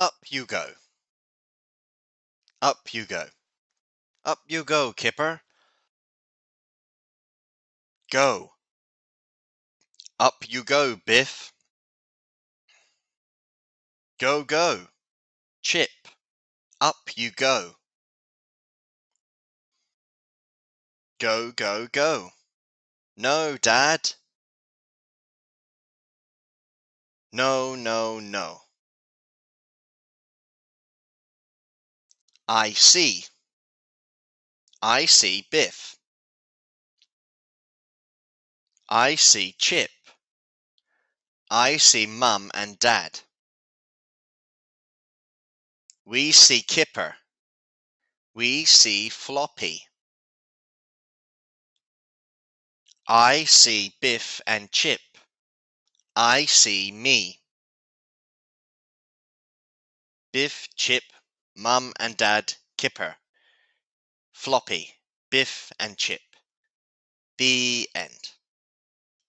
Up you go. Up you go. Up you go, Kipper. Go. Up you go, Biff. Go, go. Chip. Up you go. Go, go, go. No, Dad. No, no, no. I see. I see Biff. I see Chip. I see Mum and Dad. We see Kipper. We see Floppy. I see Biff and Chip. I see me. Biff, Chip, Mum and Dad, Kipper. Floppy, Biff and Chip. The end.